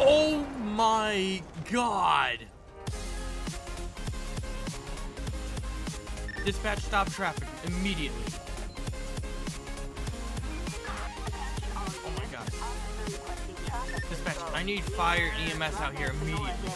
Oh my god! Dispatch stop traffic immediately. Oh my god. Dispatch, I need fire EMS out here immediately.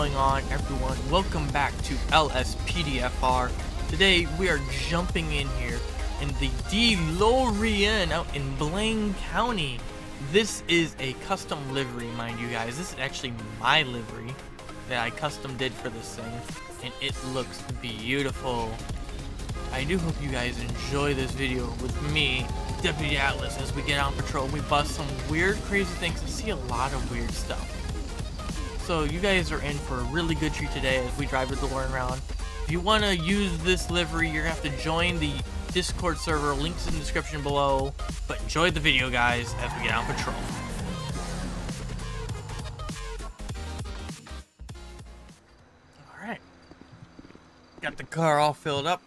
Going on everyone? Welcome back to LSPDFR. Today we are jumping in here in the DeLorean out in Blaine County. This is a custom livery, mind you guys. This is actually my livery that I custom did for this thing and it looks beautiful. I do hope you guys enjoy this video with me, Deputy Atlas, as we get on patrol. We bust some weird, crazy things and see a lot of weird stuff. So you guys are in for a really good treat today as we drive the DeLorean around. If you want to use this livery, you're going to have to join the Discord server. Links in the description below. But enjoy the video, guys, as we get on patrol. Alright. Got the car all filled up.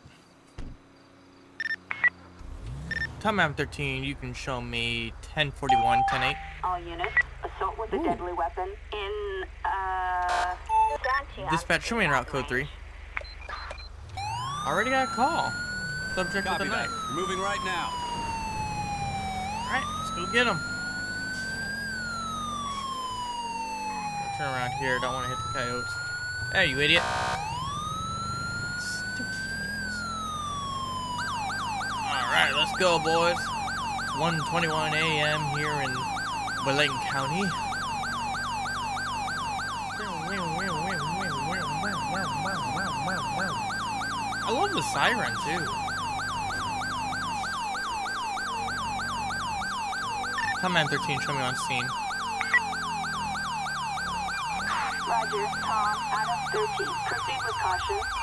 Time I'm 13, you can show me 1041, 108. All units, assault with a deadly weapon in, uh, Santiago. Dispatch, show me in route code 3. Already got a call. Subject Copy with a that. knife. Moving right now. Alright, let's go get him. Turn around here, don't want to hit the coyotes. Hey, you idiot. Alright, let's go, boys. It's 1.21 a.m. here in Blaine County. I love the siren, too. Command 13, show me on scene. Roger, Tom, Adam 13. Proceed with caution.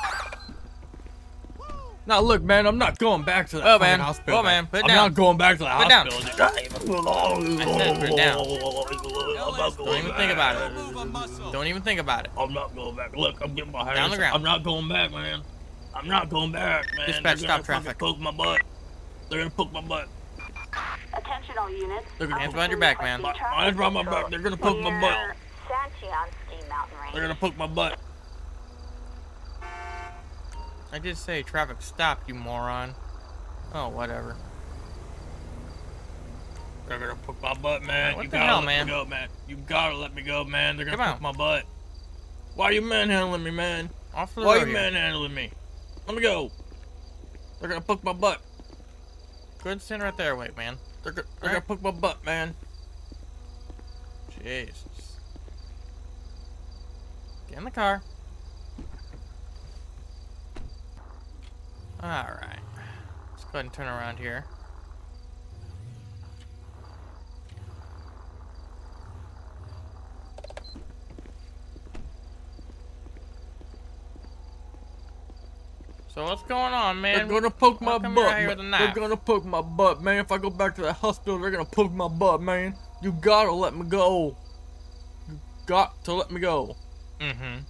Now look, man, I'm not going back to that Oh, man. hospital. Oh, man, put it I'm down. not going back to the Put it down. hospital. I said put it down. Don't even think about it. Don't even think about it. I'm not going back. Look, I'm getting my hands. Down the ground. I'm not going back, man. I'm not going back, man. Dispatch, They're stop gonna traffic. Poke my butt. They're gonna poke my butt. Attention all units. Look, hands behind your back, man. My- mine's behind my back. They're gonna poke my butt. Near Mountain Range. They're gonna poke my butt. I did say traffic stop, you moron. Oh, whatever. They're gonna poke my butt, man. What you the gotta hell, let man? me go, man. You gotta let me go, man. They're gonna Come on. my butt. Why are you manhandling me, man? Off the Why are you here. manhandling me? Let me go. They're gonna poke my butt. Go ahead and stand right there, wait, man. They're, they're Alright. gonna poke my butt, man. Jesus. Get in the car. Alright. Let's go ahead and turn around here. So what's going on, man? They're gonna poke How my butt. man. They're gonna poke my butt, man. If I go back to the hospital, they're gonna poke my butt, man. You gotta let me go. You got to let me go. Mm-hmm.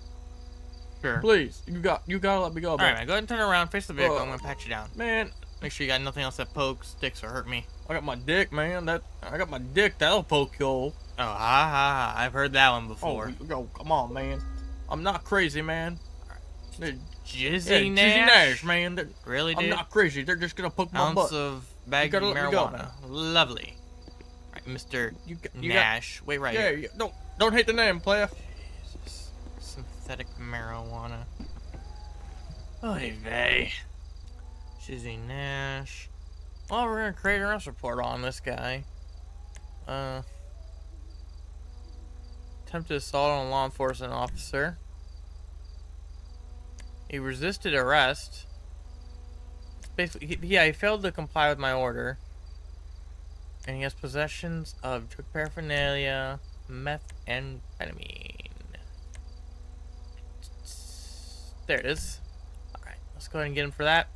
Sure. Please. You got you gotta let me go, All right, man. Go ahead and turn around, face the vehicle. Uh, I'm gonna pat you down. Man, Make sure you got nothing else that pokes, sticks, or hurt me. I got my dick, man. That I got my dick. That'll poke you. Oh, ha ha ha! I've heard that one before. yo, come on, man. I'm not crazy, man. Jizzy, yeah, Nash? Jizzy Nash, man. They're- Really, I'm not crazy. They're just gonna poke my Ounce butt. of bag of me go marijuana. Lovely. All right, Mr. You, got- you got, Nash. Wait right yeah, here. yeah, don't don't hate the name, player. Synthetic marijuana. Oy vey. Jizzy Nash. Well, we're gonna create an arrest report on this guy. Uh. Attempted assault on a law enforcement officer. He resisted arrest. Basically, he, yeah, he failed to comply with my order. And he has possessions of drug paraphernalia, meth, and methamphetamine. There it is. Alright, let's go ahead and get him for that.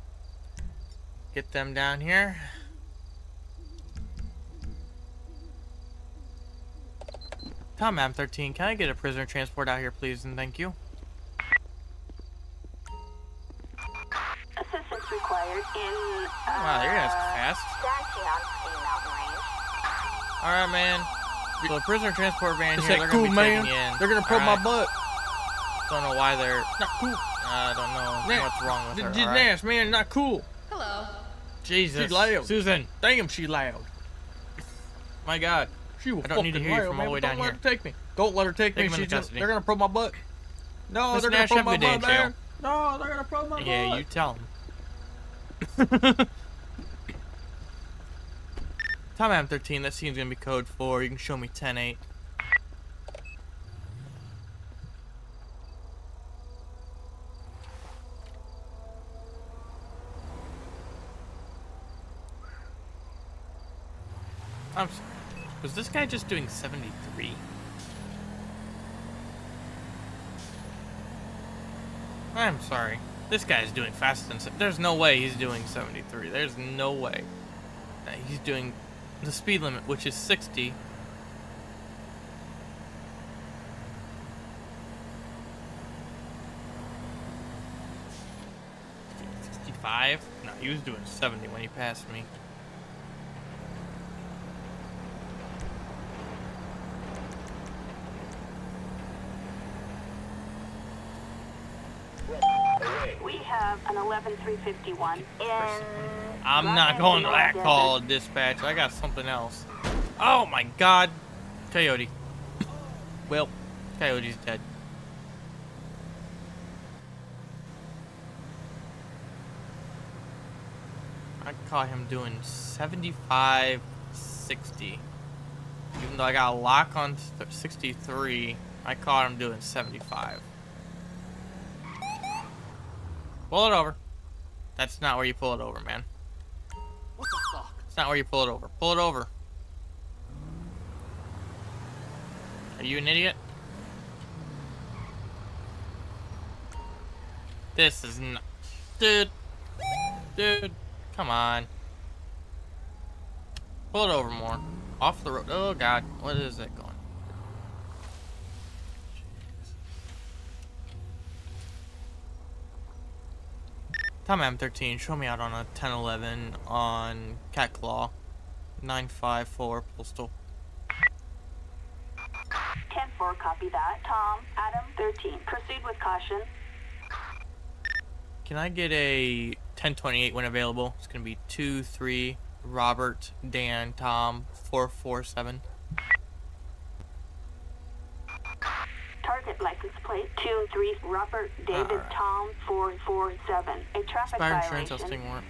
Get them down here. Tom M13, can I get a prisoner transport out here, please, and thank you? Assistance required in. Uh, Wow, you're gonna fast. Dacheon Ski Mountain Range. All right, man. So the prisoner transport van This here, they're ain't gonna cool, be man. taking you in. They're gonna probe All right. my butt. Don't know why they're. Not cool. I don't know Man, what's wrong with her. Just all right? ask, man. Not cool. Hello. Jesus, She's loud. Susan, Damn, she loud. my God. She was I don't need to fucking hear you from man. all the way Don't let her take me. Don't let her take Take me. She's gonna, they're gonna probe my butt. No, Miss they're Nash, gonna probe my have a good day butt, in man. No, they're gonna probe my Yeah, butt. Yeah, you tell him. Tom M13, that scene's gonna be code 4. You can show me 10-8. I'm sorry. Was this guy just doing 73? I'm sorry. This guy's doing faster than. There's no way he's doing 73. There's no way. He's doing the speed limit, which is 60. Sixty-five? No, he was doing 70 when he passed me. I'm not going to that call, dispatch. I got something else. Oh my god. Coyote. well, Coyote's dead. I caught him doing 75, 60. Even though I got a lock on 63, I caught him doing 75. Pull it over. That's not where you pull it over, man. What the fuck? It's not where you pull it over. Pull it over. Are you an idiot? This is not. Dude. Dude. Come on. Pull it over more. Off the road. Oh, God. What is it going? Tom M13, show me out on a 1011 on Cat Claw. 954 postal. 10 4, copy that. Tom, Adam, 13. Proceed with caution. Can I get a 1028 when available? It's gonna be 2 3 Robert Dan Tom 447. License plate 2 3 Robert David Alright. Tom 447. A traffic Expired insurance outstanding warrant.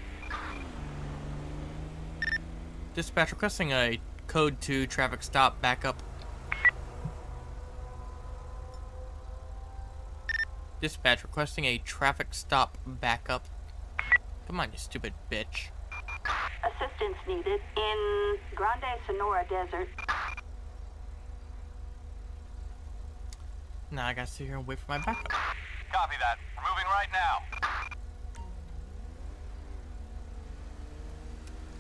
Dispatch requesting a code 2 traffic stop backup. Dispatch requesting a traffic stop backup. Come on, you stupid bitch. Assistance needed in Grand Senora Desert. Now I gotta sit here and wait for my backup. Copy that. We're moving right now.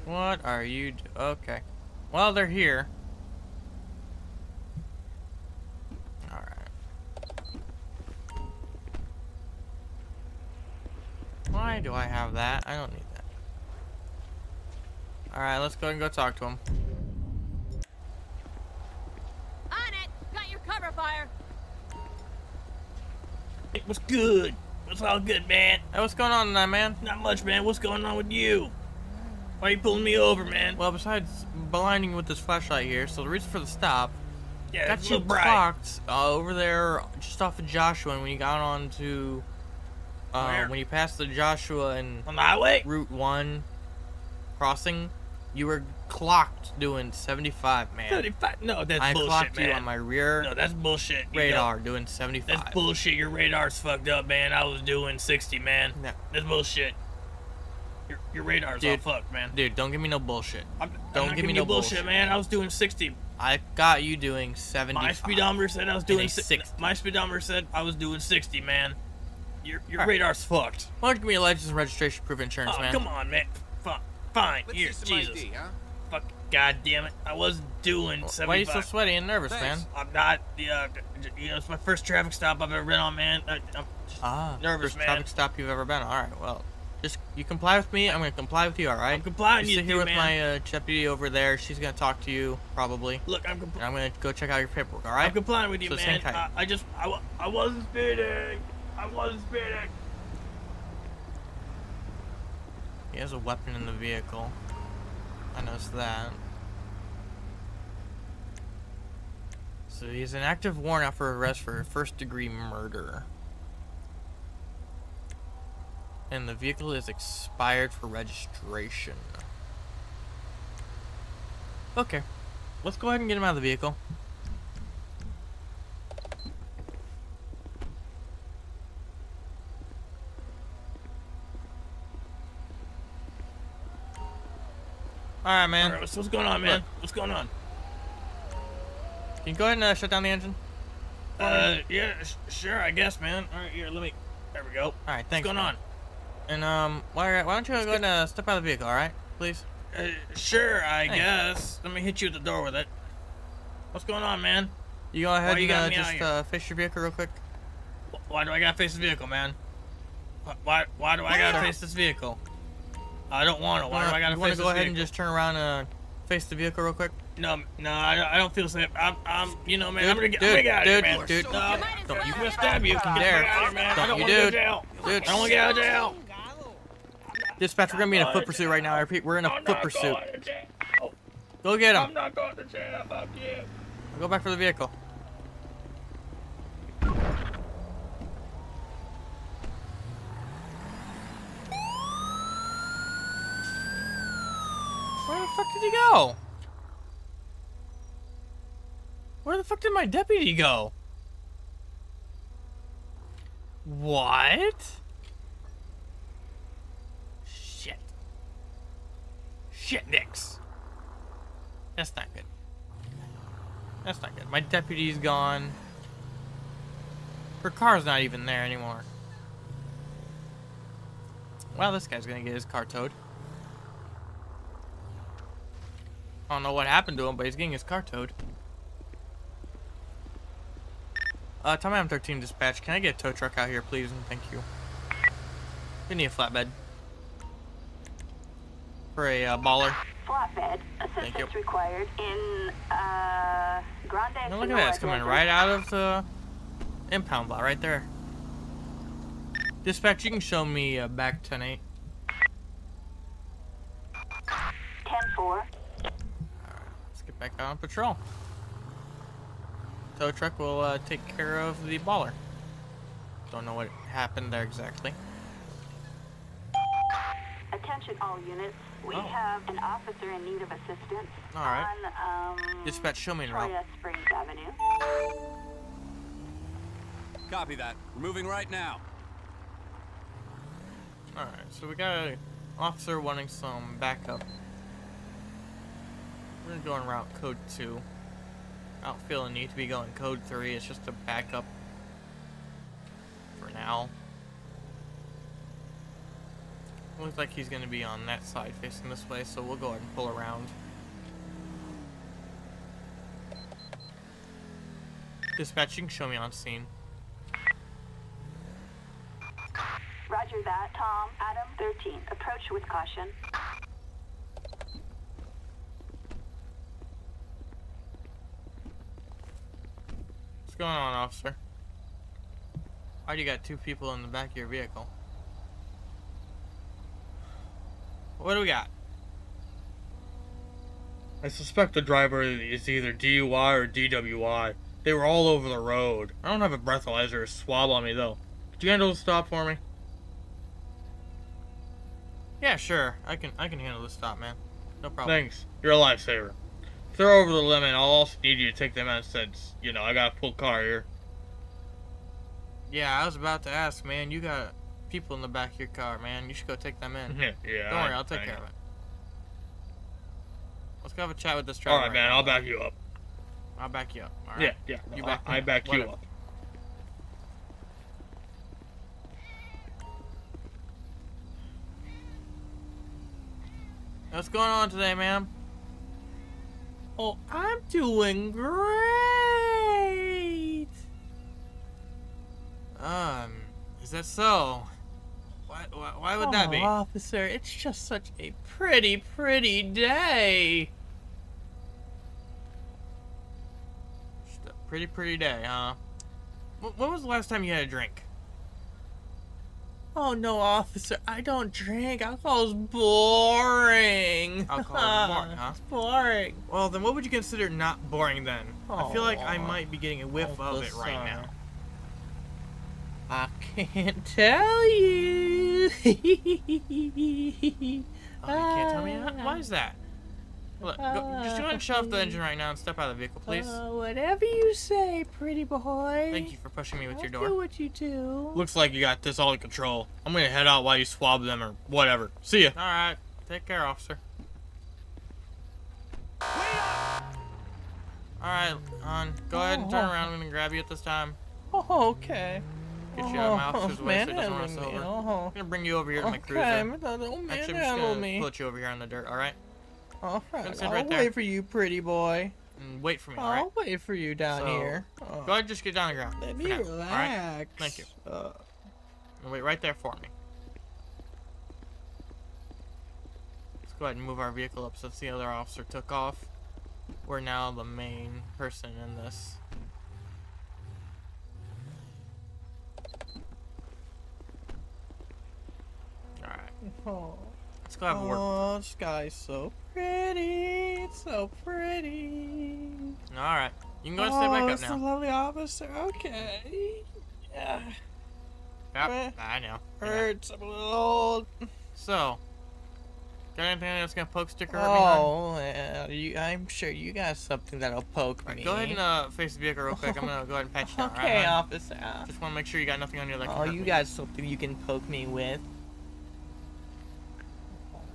What are you do- Okay. Well, they're here. Alright. Why do I have that? I don't need that. Alright, let's go and go talk to him. On it! Got your cover fire! Hey, what's good? What's all good, man? Hey, what's going on tonight, man? Not much, man. What's going on with you? Why are you pulling me over, man? Well, besides blinding you with this flashlight here, so the reason for the stop, yeah, got it's you clocked uh, over there just off of Joshua, and when you got on to, uh, when you passed the Joshua and On the highway? Route 1 crossing, you were clocked doing 75, man. 35. No, that's I bullshit, clocked man. you on my rear No, that's bullshit. Radar know, doing 75. That's bullshit. Your radar's fucked up, man. I was doing 60, man. No. That's bullshit. Your, your radar's Dude. all fucked, man. Dude, don't give me no bullshit. I'm, I'm don't not give me no bullshit, bullshit. man. I was doing 60. I got you doing 70. My speedometer said I was doing a 60. My speedometer said I was doing 60, man. Your your All right. radar's fucked. Why don't you give me a license and registration proof of insurance, Oh, man? come on, man. Fine. Fine. Let's Here, see some Jesus. ID, huh? God damn it! I was doing Why are you so sweaty and nervous, Thanks. man? I'm not. Yeah, you know, it's my first traffic stop I've ever been on, man. I, I'm just Ah, nervous, first man. traffic stop you've ever been. on. All right, well, just you comply with me. I'm gonna comply with you. All right. I'm complying. You You sit here do, with man. my uh, deputy over there. She's gonna talk to you probably. Look, I'm, I'm gonna go check out your paperwork. All right. I'm complying with you, So man. I, I just, I, I wasn't speeding. I wasn't speeding. He has a weapon in the vehicle. I noticed that. So he's an active warrant out for arrest for first degree murder. And the vehicle is expired for registration. Okay. Let's go ahead and get him out of the vehicle. Alright, man. All right, what's, what's going on, man? What's going on? Can you go ahead and uh, shut down the engine? Uh, yeah, sh- sure, I guess, man. All right, here, let me. There we go. Alright, thanks. What's going man. And um, why, why don't you go ahead and uh, step out of the vehicle, alright? Please? Uh, sure, I Thanks. guess. Let me hit you at the door with it. What's going on, man? You go ahead you and uh, just uh, face your vehicle real quick. Why do I gotta face the vehicle, man? Why, why do I gotta face this vehicle? I don't want to. Why do I gotta you face go this ahead vehicle? and just turn around and face the vehicle real quick? No, no, I, don't- I don't feel safe. I'm, I'm, you know, man, Dude, I'm gonna get, dude, I'm gonna get out of here, dude, man. dude. no, Don't I'm you gonna stab you. fucking Get dare. me out of here, man. Don't I don't you want to dude. jail. Dude. I don't want to get out of jail. Dispatch, we're gonna be in a foot pursuit right now. I repeat, we're in a I'm foot not pursuit. going to jail. Go get him. I'm not going to jail. Fuck you. Go back for the vehicle. Fuck did he go? Where the fuck did my deputy go? What? Shit. Shit, Nix. That's not good. That's not good. My deputy's gone. Her car's not even there anymore. Well, this guy's gonna get his car towed. I don't know what happened to him, but he's getting his car towed. Uh, Am 13 dispatch. Can I get a tow truck out here, please? And thank you. We need a flatbed. For a uh, baller. Flatbed. Assistance required in uh, Grande Now look at that, it's coming right out of the impound lot right there. Dispatch, you can show me uh, back 10-8. Back out on patrol. Tow truck will uh, take care of the baller. Don't know what happened there exactly. Attention all units. We Oh. have an officer in need of assistance All right. on um, Dispatch, show me en route. Springs Avenue. Copy that. We're moving right now. Alright, so we got an officer wanting some backup. We're gonna go en route code 2. I don't feel a need to be going code 3, it's just a backup for now. Looks like he's gonna be on that side facing this way, so we'll go ahead and pull around. Dispatching, show me on scene. Roger that. Tom, Adam, 13. Approach with caution. What's going on, officer? Why do you got two people in the back of your vehicle? What do we got? I suspect the driver is either DUI or DWI. They were all over the road. I don't have a breathalyzer or swab on me though. Could you handle the stop for me? Yeah, sure. I can I can handle this stop, man. No problem. Thanks. You're a lifesaver. If they're over the limit, I'll also need you to take them out since, you know, I got a full car here. Yeah, I was about to ask, man. You got people in the back of your car, man. You should go take them in. yeah, Don't worry, I- I'll take I care know. of it. Let's go have a chat with this driver. Alright, man, now. I'll back you up. I'll back you up. All right. Yeah, yeah. You I- back I, up. back you Whatever. up. What's going on today, ma'am? Oh, I'm doing great. Um, is that so? Why, why, why would that oh, be? officer? It's just such a pretty, pretty day. Just a pretty, pretty day, huh? Wh- When was the last time you had a drink? Oh no, officer! I don't drink. Alcohol's boring. Alcohol's boring, huh? It's boring. Well, then what would you consider not boring then? I feel like I might be getting a whiff of it right now. I can't tell you. Oh, you can't tell me that? Why is that? Look, go, just go ahead and shut off the engine right now and step out of the vehicle, please. Uh, whatever you say, pretty boy. Thank you for pushing me with your I'll door. Do what you do. Looks like you got this all in control. I'm gonna head out while you swab them or whatever. See ya. Alright. Take care, officer. Alright, hon. Go ahead and turn around. I'm gonna grab you at this time. Oh, okay. Get you out of my officer's way so it doesn't run us me. over. Oh, I'm gonna bring you over here to my okay, cruiser. man, Actually, I'm just gonna me. put you over here on the dirt, alright? All right, I'll right there. wait for you, pretty boy. And wait for me, I'll wait for you down So, here. Go Oh, ahead and just get down on the ground. let me now, relax. Thank you. Uh, And wait right there for me. Let's go ahead and move our vehicle up since the other officer took off. We're now the main person in this. Alright, oh. let's go have a word. Oh, the sky's so pretty. It's so pretty. Alright, you can go and stay oh, back up it's a lovely officer. Okay. Yeah. Yep, I know. I know. Hurts. I'm a little old. So, got anything that's gonna poke sticker at me? Oh, yeah, you, I'm sure you got something that'll poke Alright, me. go ahead and uh, face the vehicle real quick. I'm gonna go ahead and patch you down. Okay, alright, hon? officer. Just want to make sure you got nothing on you that Oh, you me. got something you can poke me with.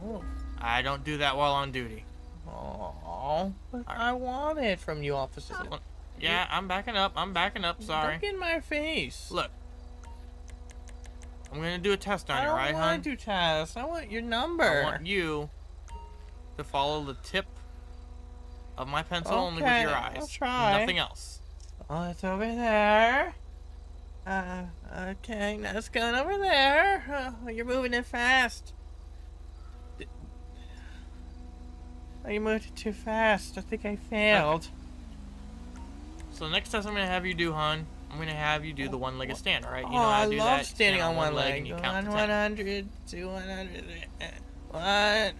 Oh, I don't do that while on duty. oh but. I want it from you, officer. Yeah, I'm backing up. I'm backing up. Sorry. Look in my face. Look. I'm gonna do a test on I you, don't right, want to do tests. I want your number. I want you to follow the tip of my pencil only with Okay, your I'll eyes. try. Nothing else. Oh, it's over there. Uh, okay, now it's going over there. Oh, you're moving it fast. You moved too fast. I think I failed. So the next test I'm gonna have you do, hon, I'm gonna have you do the one-legged stand, all right? You oh, know how I to do love that. standing Stand on one leg. and you count to 10. 100, two, 100. One. I,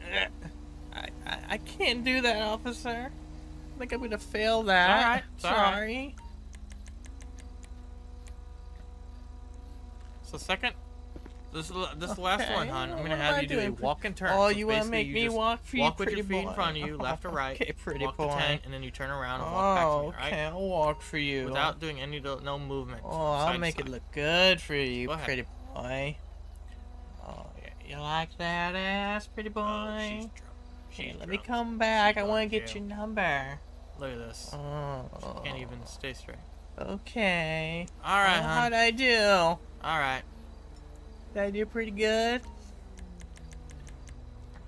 I, I can't do that, officer. I think I'm gonna fail that. it's alright. Sorry. So second, this is this is the last one, Okay, hon. I'm gonna am have I you do a walk and turn. Oh, So you basically make you me walk for you, walk with your feet boy. in front of you, left or right. Okay, pretty walk boy. to 10, and then you turn around and walk back to Oh, me, all right? okay, I'll walk for you. Without doing any no movement. Oh, I'll make it look good for you, Go pretty boy. Oh, yeah, you like that ass, pretty oh, boy? Oh, she's drunk. Hey, She's let me come back. I want to get your number. Look at this. Oh, She Can't oh. even stay straight. Okay. All right, Oh, hon. How'd I do? All right. Did I do pretty good?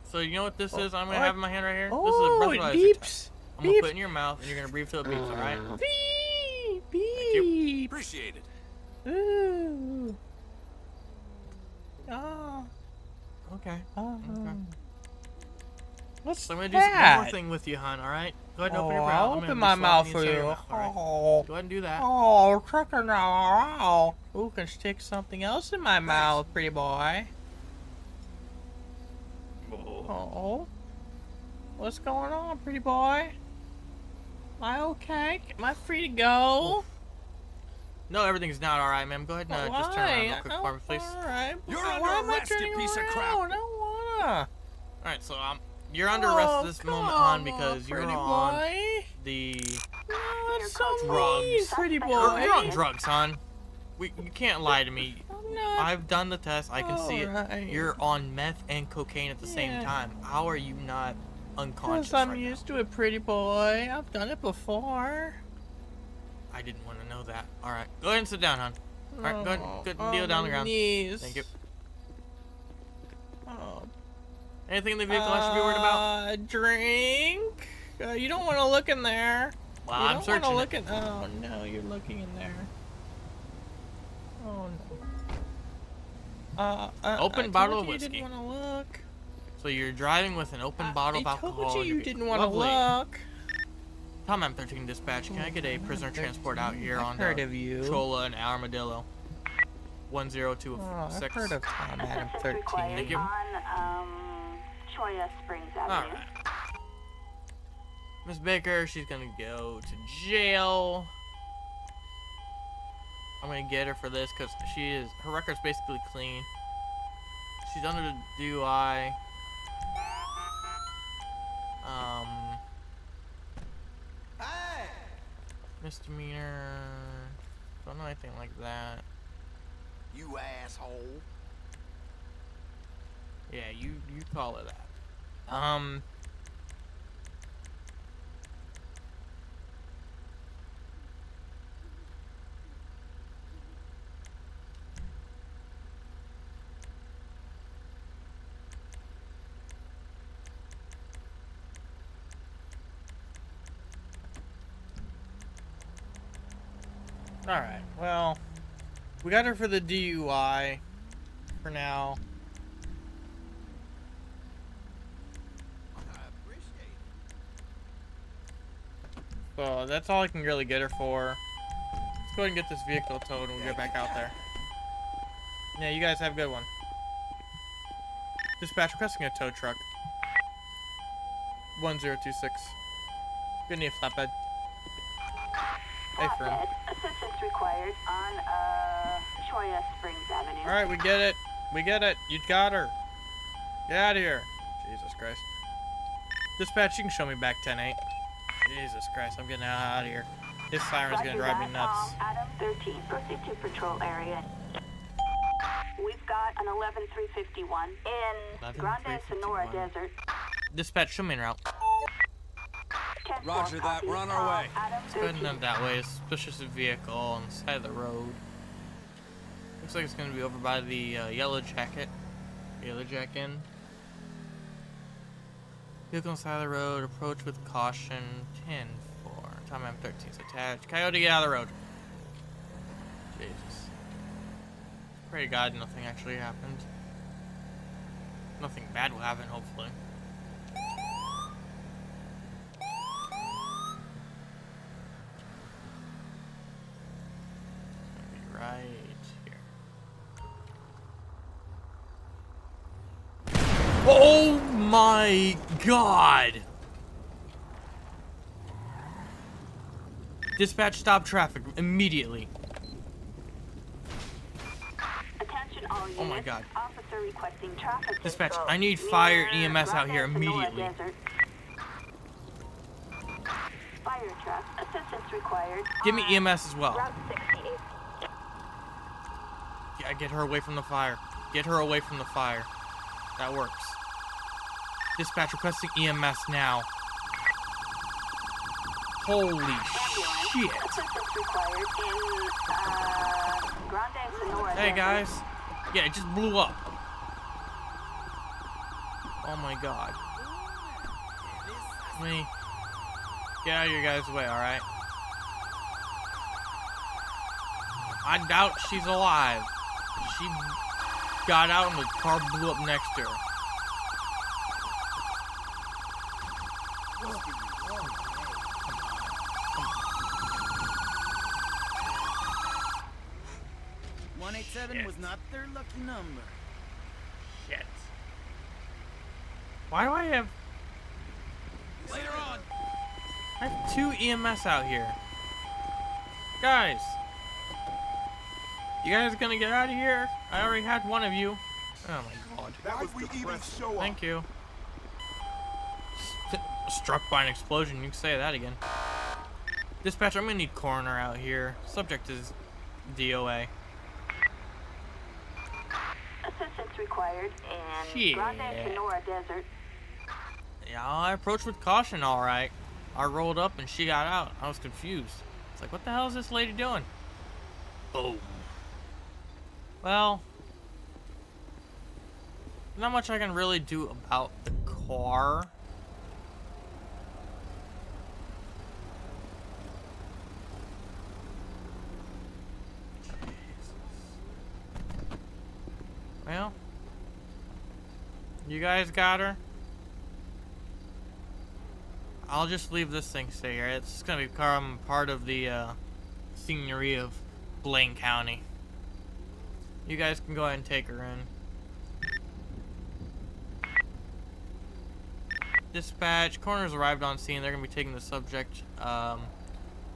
So you know what this Oh, is? I'm gonna what? have in my hand right here. Oh, this is a oh, it breathalyzer beeps. I'm gonna beeps. put it in your mouth, and you're gonna breathe till it beeps. All right? Uh-huh. Beep, you. beep. Appreciate it. Ooh. Oh. Okay. oh. Okay. What's So I'm gonna do some, one more thing with you, hon. All right? Go ahead and oh, open your mouth. I'll I'm open gonna my mouth for you. mouth, all right? Oh. Go ahead and do that. Oh, chicken now. Who can stick something else in my mouth, pretty boy. Oh. What's going on, pretty boy? Am I okay? Am I free to go? No, everything's not all right, ma'am. Go ahead and uh, just turn around real quick for me, please. Alright. You're Why under am arrest, you turning piece of crap. around? I don't wanna. right, so um, you're under oh, arrest Oh, at this moment, on, because you're pretty on boy. the No, it's so Drugs. mean, pretty boy. you're, you're on drugs, hon. We, you can't lie to me. I'm not. I've done the test. I can see it. Alright. You're on meth and cocaine at the same time. How are you not unconscious Because I'm right used to it, pretty boy. I've done it before. I didn't want to know that. All right, go ahead and sit down, hon. All right, go ahead, Oh, good on deal down my the ground. Knees. Thank you. Oh, Anything in the vehicle I should be worried about? Uh, drink. Uh, you don't want to look in there. Well, you I'm don't searching. want to look in. Oh no, you're looking in there. Oh no. Uh, uh, Open I bottle told of whiskey. You didn't want to look. So you're driving with an open bottle of alcohol. I told you you didn't want to look. Tom M13 dispatch. Can I get a prisoner transport out here I've on heard the of you. Chola and Armadillo? One zero two Oh, I've heard of Tom Adam 13. Thank you. on um, Cholla Springs Avenue. right. Miss Baker, she's gonna go to jail. I'm gonna get her for this because she is her record's basically clean. She's under the DUI. Um. Misdemeanor. Don't know anything like that. You asshole. Yeah, you you call it that. Um. All right. Well, we got her for the DUI for now. So that's all I can really get her for. Let's go ahead and get this vehicle towed and we'll get back out there. Yeah, you guys have a good one. Dispatch requesting a tow truck. 1026. Good need a flatbed. Flatbed. Assistance required on uh, Cholla Springs Avenue. Alright, we get it. We get it. You got her. Get out of here. Jesus Christ. Dispatch, you can show me back 10-8. Jesus Christ, I'm getting out of here. This siren's gonna Roger drive me nuts. Um, Adam 13, proceed to patrol area. We've got an 11351 in Grand Senora Desert. Dispatch, show me en route. Roger that. copy. We're on our way. Adam Go ahead and 13. that way. Suspicious vehicle on the side of the road. Looks like it's gonna be over by the uh, yellow jacket. Yellow jacket. Vehicle on the side of the road. Approach with caution. 10 4. Time M13 is attached. Coyote, get out of the road. Jesus. Pray to God nothing actually happened. Nothing bad will happen, hopefully. Be right here. Oh my god! Dispatch stop traffic immediately. Attention all units. Oh my God. Officer requesting traffic Dispatch, I need fire EMS out here immediately. Fire truck. Assistance required. Give me EMS as well. Yeah, get her away from the fire. Get her away from the fire. That works. Dispatch requesting EMS now. Holy shit. Assistance required in uh, Hey guys. Yeah, it just blew up. Oh my god. Let me get out of your guys' way, alright? I doubt she's alive. She got out and the car blew up next to her. One eight seven was not their lucky number. Shit. Why do I have Later on. I have two EMS out here. Guys. You guys gonna get out of here? I already had one of you. Oh my god. Why'd we even show up? Thank you. St- struck by an explosion. You can say that again. Dispatch, I'm gonna need coroner out here. Subject is DOA. and Shit. right back to Nora Desert. Yeah, I approached with caution, all right. I rolled up and she got out. I was confused. It's like, what the hell is this lady doing? Boom. Well, not much I can really do about the car. Well, you guys got her. I'll just leave this thing stay here. It's gonna become part of the uh, scenery of Blaine County. You guys can go ahead and take her in. Dispatch, coroners arrived on scene. They're gonna be taking the subject um,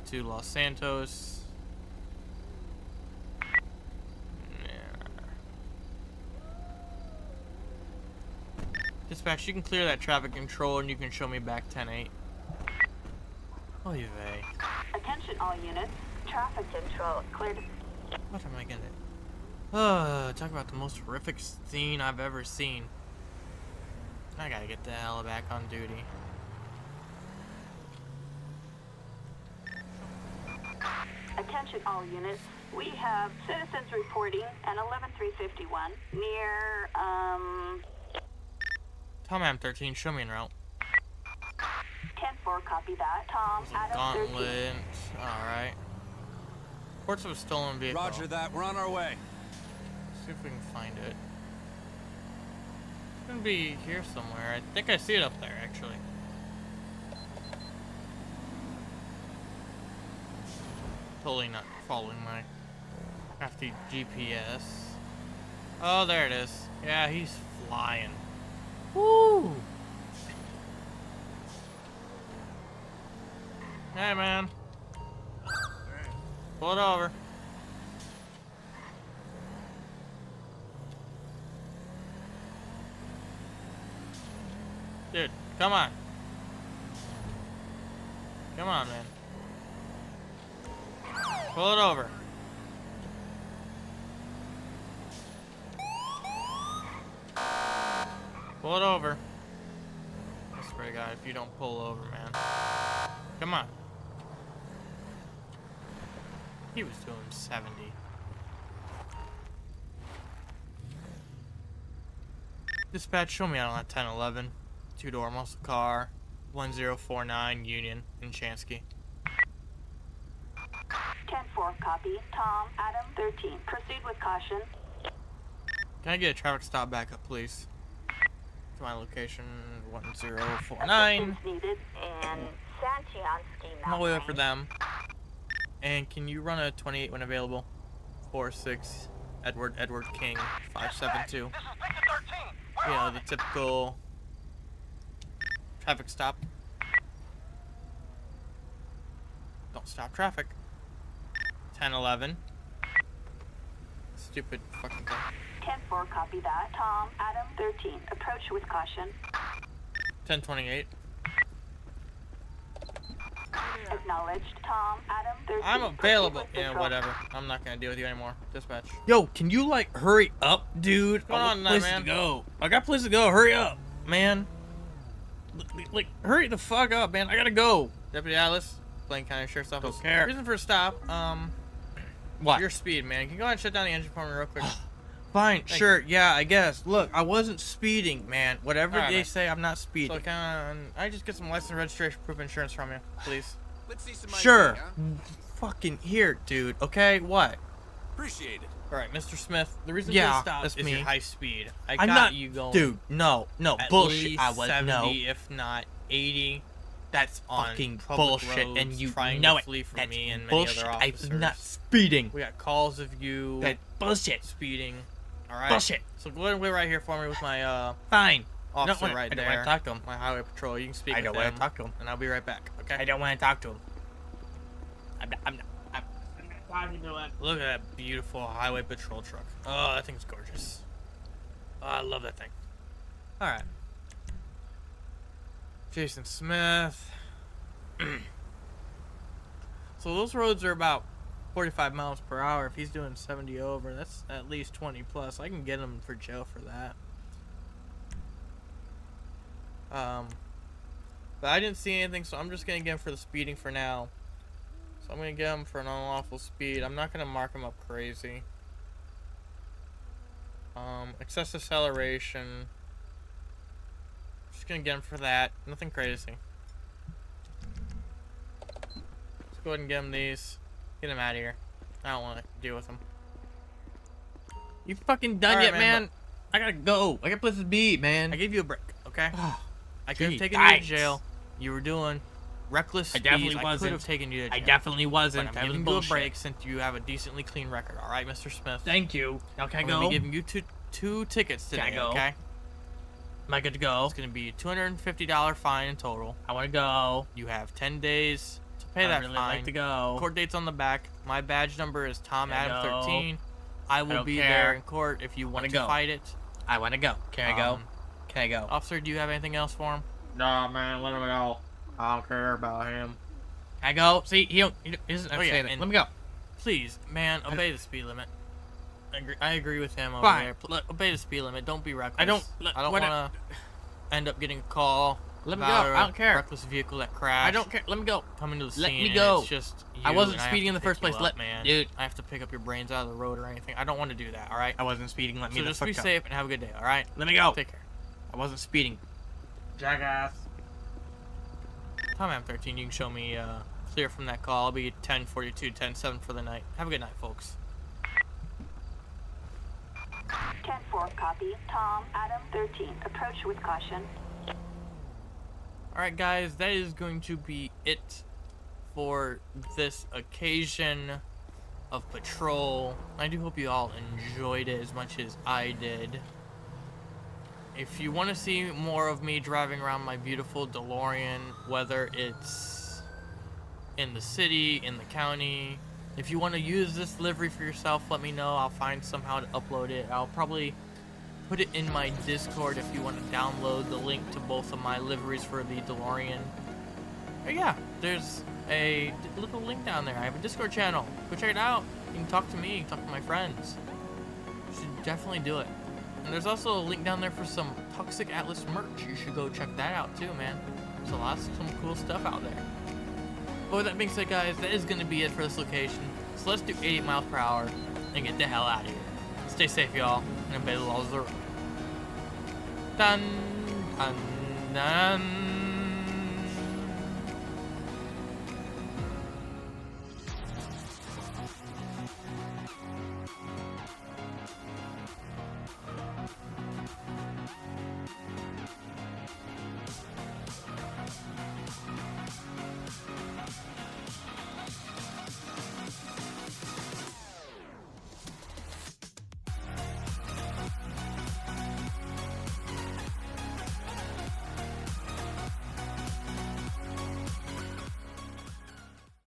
to Los Santos. Dispatch, you can clear that traffic control and you can show me back 10-8. Oh, you vey. Attention all units. Traffic control cleared. What am I gonna... Uh, talk about the most horrific scene I've ever seen. I gotta get the hell back on duty. Attention all units. We have citizens reporting an 11351 near, um, Tom M13, show me en route. 10-4, copy that. Tom, Adam 13. Gauntlet. Alright. Reports of a stolen vehicle. Roger that. We're on our way. Let's See if we can find it. It's gonna be here somewhere. I think I see it up there, actually. Totally not following my crafty GPS. Oh, there it is. Yeah, he's flying. Woo! Hey, man. Pull it over. Dude, come on. Come on, man. Pull it over. Pull it over. I swear to God, if you don't pull over, man. Come on. He was doing 70. Dispatch, show me out on that 1011. Two door muscle car, 1049 Union in Chianski. 10-4, copy. Tom, Adam 13. Proceed with caution. Can I get a traffic stop backup, please? To my location, 1049. Assistance needed in Santiansky I'm all the way up for them. And can you run a 28 when available? 4-6, Edward, Edward King, 572. You know, the typical traffic stop. Don't stop traffic. 1011. Stupid fucking thing. 10-4, copy that. Tom, Adam 13. Approach with caution. 1028. Acknowledged. Tom, Adam 13. I'm available. Yeah, patrol. whatever. I'm not gonna deal with you anymore. Dispatch. Yo, can you like hurry up, dude? What's going I on got tonight, places man? to go. I got places to go. Hurry up, man. Like, like, hurry the fuck up, man. I gotta go. Deputy Atlas, Blaine County Sheriff's Office. Don't care. Reason for a stop. Um, What? your speed, man. Can you go ahead and shut down the engine for me real quick? Fine, Thank sure, yeah, I guess. Look, I wasn't speeding, man. Whatever Alright, they man. say, I'm not so speeding. can I just get some license registration proof insurance from you, please? Let's see some sure. ID, huh? Mm, fucking here, dude. Okay, what? Appreciate it. All right, Mr. Smith. The reason Yeah, for the stop is me. your high speed. I I'm got not, you going. dude. No, no at bullshit. least I was 70, no. if not 80. That's fucking public bullshit, and you trying know to it. flee from That's me and many bullshit. other I'm not speeding. We got calls of you That bullshit. speeding. All right. Bullshit. So go ahead and wait right here for me with my uh, Fine. officer wanna- right I don't wanna talk to him. My highway patrol. You can speak I with don't wanna talk to him. and I'll be right back. Okay. I don't want to talk to him. I'm not. I'm not. I'm, I'm not talking to him. Look at that beautiful highway patrol truck. Oh, that thing's gorgeous. Oh, I love that thing. All right. Jason Smith. so those roads are about 45 miles per hour. If he's doing 70 over, that's at least 20 plus. I can get him for jail for that. Um, but I didn't see anything, so I'm just gonna get him for the speeding for now. So I'm gonna get him for an unlawful speed. I'm not gonna mark him up crazy. Um, excessive acceleration. Just gonna get him for that. Nothing crazy. Let's go ahead and get him these. Get him out of here. I don't want to deal with him. You fucking done right, yet, man, man? I gotta go. I got places to be, man. I gave you a break, okay? Oh, I could have taken you to jail. You were doing reckless I definitely speeds. definitely I could wasn't. have taken you to I definitely wasn't. I'm That was giving you a break since you have a decently clean record. All right, Mr. Smith. Thank you. Now can I I'm go? gonna be giving you two two tickets Can I today. go? Okay. Am I good to go? It's gonna be a two hundred and fifty dollar fine in total. I want to go. You have ten days to pay I that really fine. like to go. Court date's on the back. My badge number is Tom Can I Adam go? thirteen. I will don't be care. there in court if you want Wanna go. fight it. I want to go. Can I go? Um, Can I go? Officer, do you have anything else for him? Nah, man, let him go. I don't care about him. Can I go? See, he don't. He doesn't Oh, have to yeah, say anything. Let me go. Please, man, obey the speed limit. I agree, I agree with him over Fine. there. Pl- obey the speed limit. Don't be reckless. I don't- I don't want to end up getting a call. Let me go. I don't care. Reckless vehicle that crashed. I don't care. Let me go. Coming to the Let scene. me go. It's just I wasn't speeding to in the first place. up, Let- man. dude. I have to pick up your brains out of the road or anything. I don't want to do that. All right. I wasn't speeding. Let me So the just fuck be go. safe and have a good day. All right. Let me go. Take care. I wasn't speeding. Jackass. Tom M13, you can show me uh, clear from that call. I'll be 1042, 107 for the night. Have a good night, folks. 10-4 copy. Tom, Adam 13. Approach with caution. Alright, guys, that is going to be it for this occasion of patrol. I do hope you all enjoyed it as much as I did. If you want to see more of me driving around my beautiful DeLorean, whether it's in the city, in the county, if you want to use this livery for yourself, let me know. I'll find somehow to upload it. I'll probably put it in my Discord if you want to download the link to both of my liveries for the DeLorean. But yeah, there's a little link down there. I have a Discord channel. Go check it out. You can talk to me, talk to my friends. You should definitely do it. And there's also a link down there for some Toxic Atlas merch. You should go check that out too, man. There's a lot of some cool stuff out there. But with that being said, guys, that is going to be it for this location. So let's do 80 miles per hour and get the hell out of here. Stay safe, y'all, and the laws of dun.